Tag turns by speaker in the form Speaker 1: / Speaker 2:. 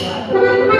Speaker 1: Música